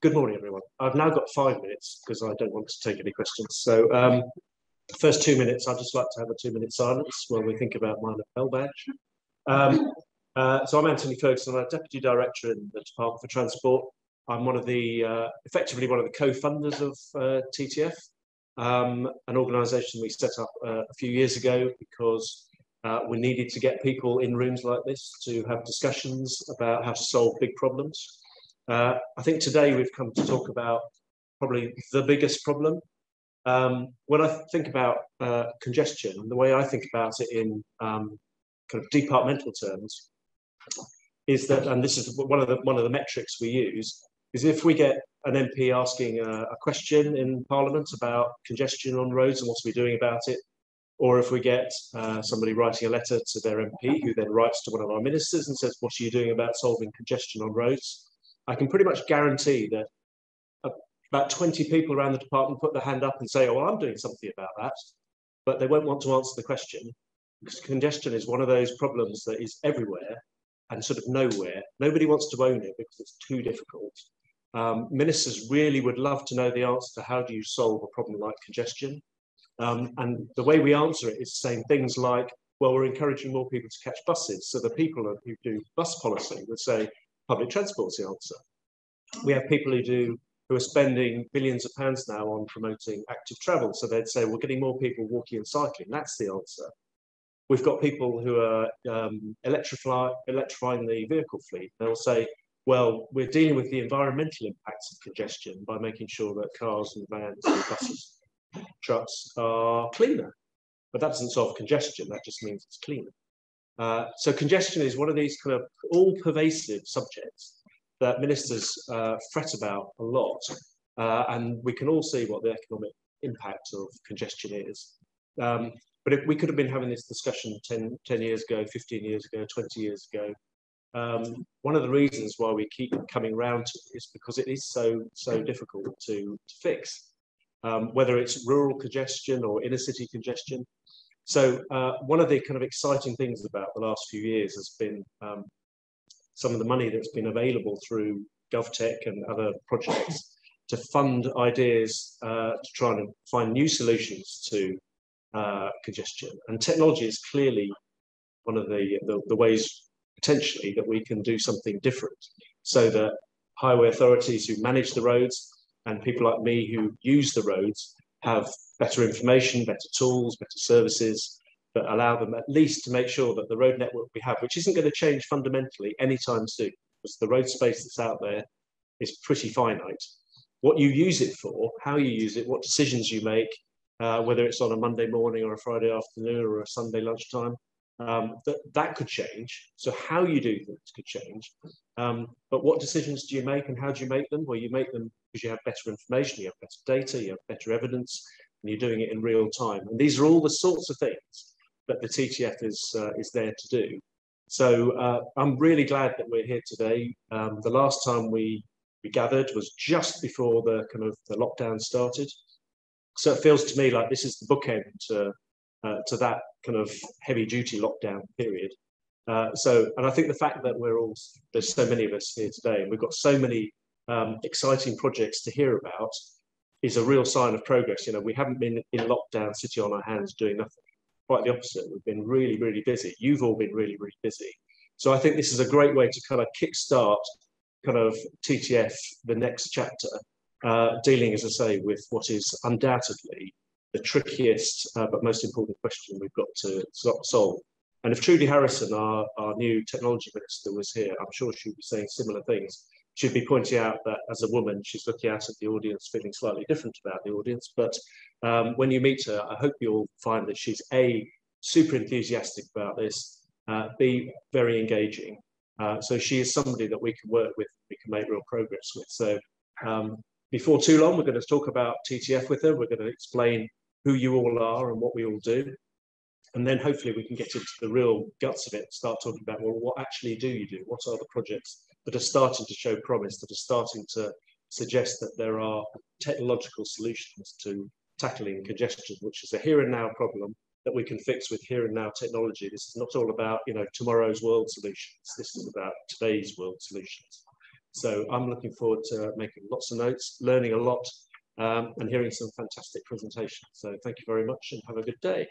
good morning, everyone. I've now got five minutes because I don't want to take any questions. So, um, first two minutes, I'd just like to have a two-minute silence while we think about my lapel badge. Um, uh, so I'm Anthony Ferguson. I'm a Deputy Director in the Department for Transport. I'm one of the, uh, effectively one of the co-funders of uh, TTF, um, an organisation we set up uh, a few years ago because uh, we needed to get people in rooms like this to have discussions about how to solve big problems. Uh, I think today we've come to talk about probably the biggest problem. Um, when I think about uh, congestion, the way I think about it in um, kind of departmental terms is that, and this is one of the one of the metrics we use, is if we get an MP asking a, a question in Parliament about congestion on roads and what we doing about it, or if we get uh, somebody writing a letter to their MP who then writes to one of our ministers and says, what are you doing about solving congestion on roads? I can pretty much guarantee that about 20 people around the department put their hand up and say, oh, I'm doing something about that, but they won't want to answer the question because congestion is one of those problems that is everywhere and sort of nowhere. Nobody wants to own it because it's too difficult. Um, ministers really would love to know the answer to how do you solve a problem like congestion. Um, and the way we answer it is saying things like, well, we're encouraging more people to catch buses. So the people who do bus policy would say public transport's the answer. We have people who do who are spending billions of pounds now on promoting active travel. So they'd say, we're getting more people walking and cycling. That's the answer. We've got people who are um, electrify, electrifying the vehicle fleet. They'll say, well, we're dealing with the environmental impacts of congestion by making sure that cars and vans and buses trucks are cleaner. But that doesn't solve congestion, that just means it's cleaner. Uh, so congestion is one of these kind of all-pervasive subjects that ministers uh, fret about a lot. Uh, and we can all see what the economic impact of congestion is. Um, but if we could have been having this discussion 10, 10 years ago, 15 years ago, 20 years ago, um, one of the reasons why we keep coming round to it is because it is so so difficult to, to fix um, whether it's rural congestion or inner city congestion. So uh, one of the kind of exciting things about the last few years has been um, some of the money that's been available through GovTech and other projects to fund ideas uh, to try and find new solutions to uh, congestion. And technology is clearly one of the, the, the ways potentially that we can do something different so that highway authorities who manage the roads and people like me who use the roads have better information, better tools, better services that allow them at least to make sure that the road network we have, which isn't going to change fundamentally anytime soon, because the road space that's out there is pretty finite. What you use it for, how you use it, what decisions you make, uh, whether it's on a Monday morning or a Friday afternoon or a Sunday lunchtime, um, that, that could change. So how you do things could change. Um, but what decisions do you make and how do you make them? Well, you make them because you have better information, you have better data, you have better evidence, and you're doing it in real time. And these are all the sorts of things that the TTF is, uh, is there to do. So uh, I'm really glad that we're here today. Um, the last time we, we gathered was just before the kind of the lockdown started. So it feels to me like this is the bookend to, uh, to that kind of heavy duty lockdown period. Uh, so, and I think the fact that we're all, there's so many of us here today, and we've got so many um, exciting projects to hear about, is a real sign of progress. You know, we haven't been in lockdown, sitting on our hands doing nothing. Quite the opposite. We've been really, really busy. You've all been really, really busy. So I think this is a great way to kind of kickstart kind of TTF, the next chapter, uh, dealing, as I say, with what is undoubtedly the trickiest uh, but most important question we've got to solve. And if Trudy Harrison, our, our new technology minister, was here, I'm sure she'd be saying similar things. She'd be pointing out that as a woman, she's looking out at the audience feeling slightly different about the audience. But um, when you meet her, I hope you'll find that she's A, super enthusiastic about this, uh, B, very engaging. Uh, so she is somebody that we can work with, we can make real progress with. So um, before too long, we're going to talk about TTF with her. We're going to explain who you all are and what we all do. And then hopefully we can get into the real guts of it, start talking about, well, what actually do you do? What are the projects that are starting to show promise, that are starting to suggest that there are technological solutions to tackling congestion, which is a here and now problem that we can fix with here and now technology. This is not all about, you know, tomorrow's world solutions. This is about today's world solutions. So I'm looking forward to making lots of notes, learning a lot, um, and hearing some fantastic presentations. So thank you very much and have a good day.